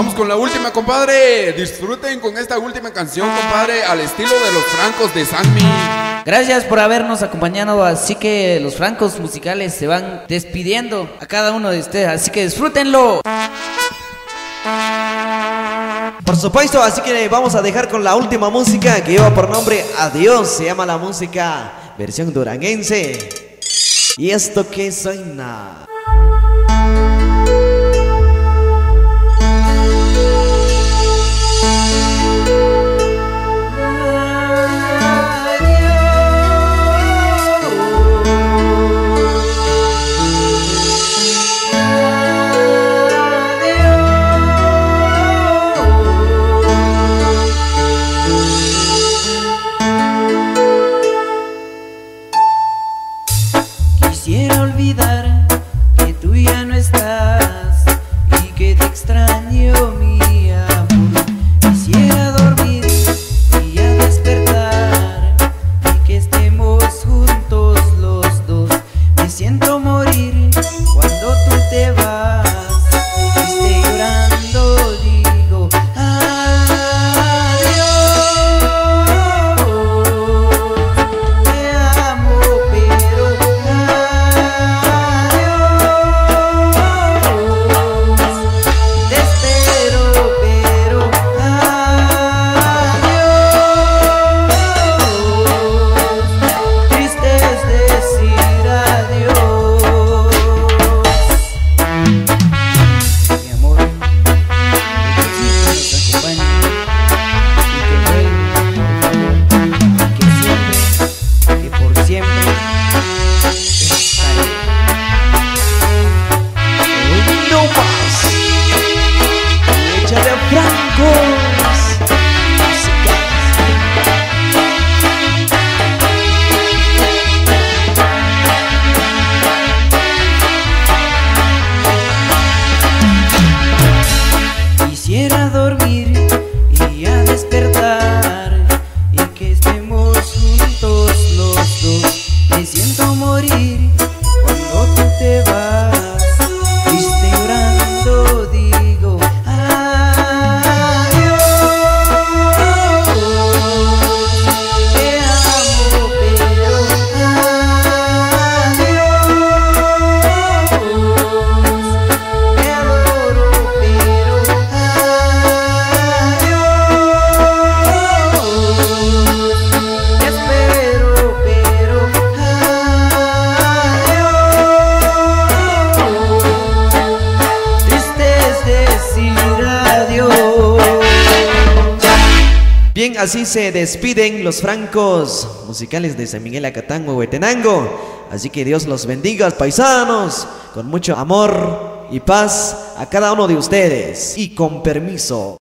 vamos con la última, compadre. Disfruten con esta última canción, compadre, al estilo de los francos de Sanmi. Gracias por habernos acompañado, así que los francos musicales se van despidiendo a cada uno de ustedes, así que disfrútenlo. Por supuesto, así que vamos a dejar con la última música que lleva por nombre Adiós. Se llama la música versión duranguense. Y esto que suena. Quisiera olvidar Quisiera dormir Bien, así se despiden los francos musicales de San Miguel Acatango, Huetenango. Así que Dios los bendiga, paisanos, con mucho amor y paz a cada uno de ustedes. Y con permiso.